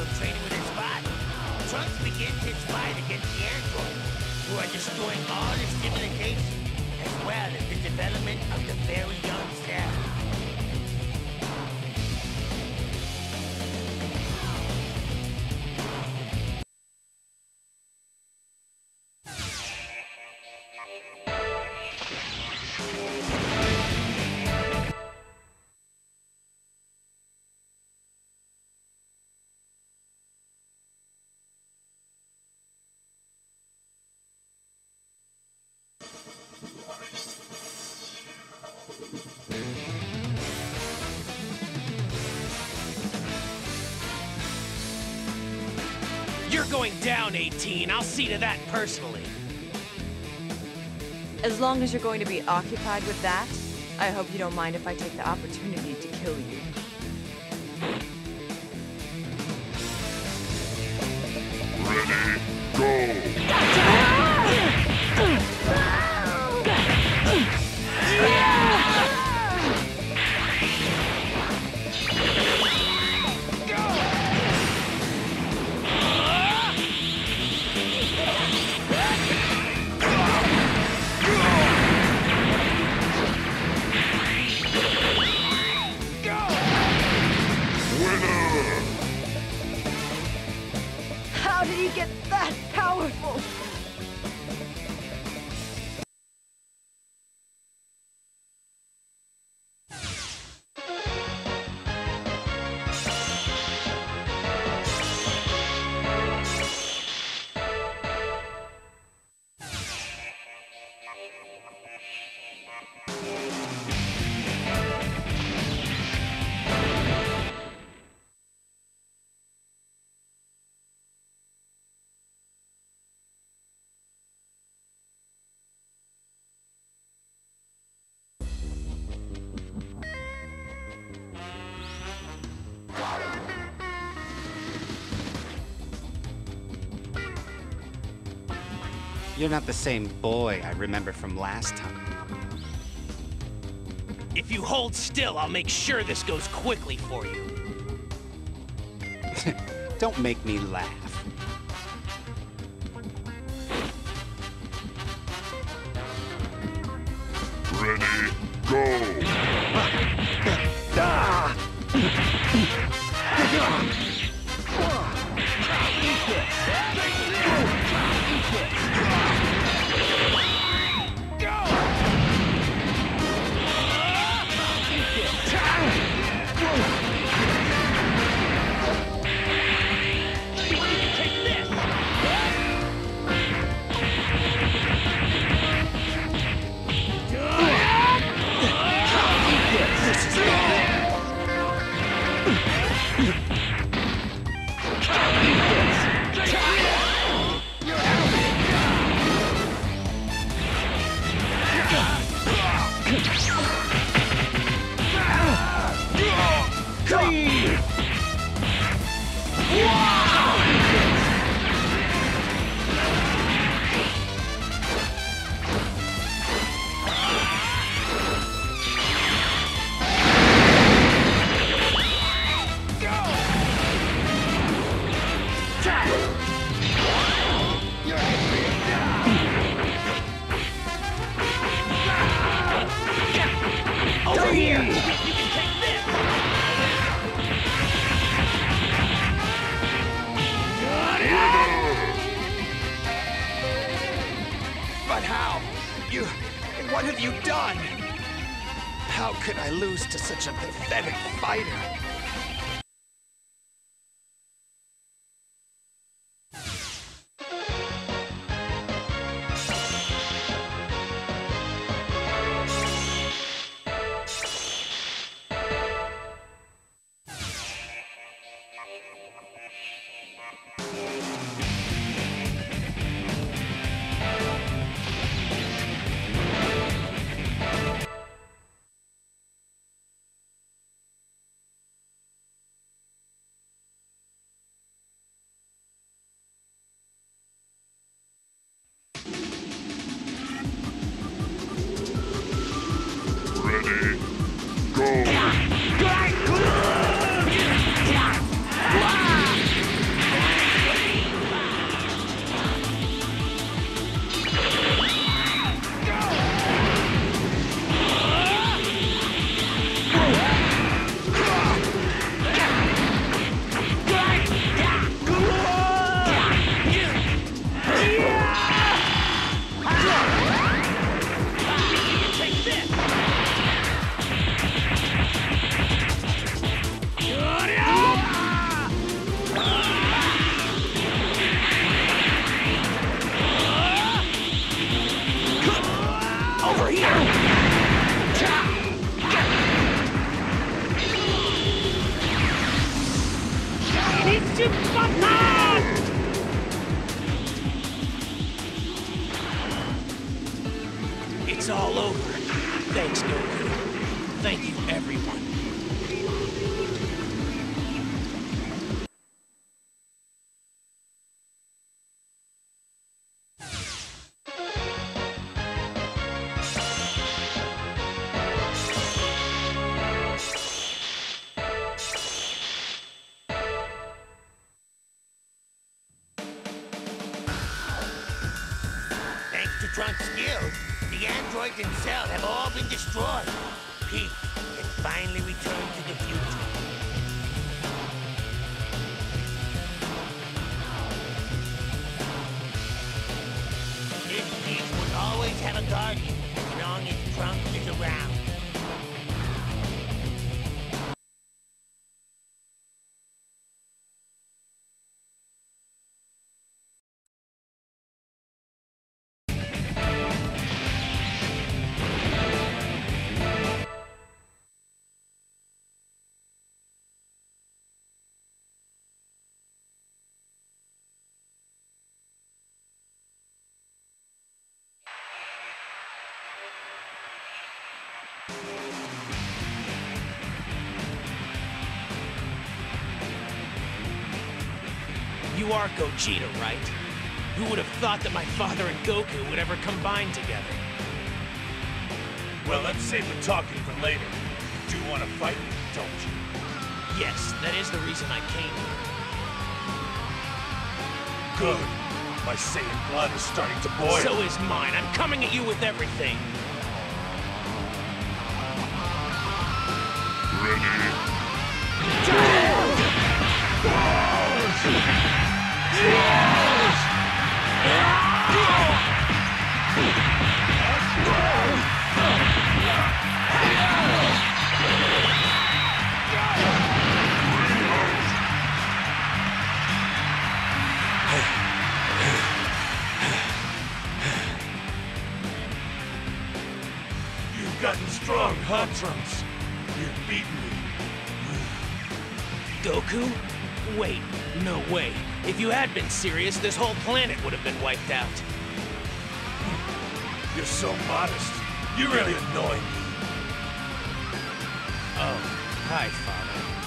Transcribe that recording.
with his father, Trunks begins his fight against the androids, who are destroying all his civilization, as well as the development of the very young Sarah. You're going down, 18. I'll see to that personally. As long as you're going to be occupied with that, I hope you don't mind if I take the opportunity to kill you. Ready, go! Winner! You're not the same boy I remember from last time. If you hold still, I'll make sure this goes quickly for you. Don't make me laugh. Ready, go! Ah. Over have you done? How could I lose to such a pathetic fighter? Thank It's Trunks' skills, the androids and Cell have all been destroyed. Peace has finally returned to the future. This peace will always have a guardian as long as Trunks is around. You are Gogeta, right? Who would have thought that my father and Goku would ever combine together? Well, let's save the talking for later. You do want to fight, don't you? Yes, that is the reason I came here. Good. My Saiyan blood is starting to boil. So is mine. I'm coming at you with everything. Strong, huh, Trunks? You've beaten me. Goku? Wait, no way. If you had been serious, this whole planet would have been wiped out. You're so modest. You really annoy me. Oh, hi, Father.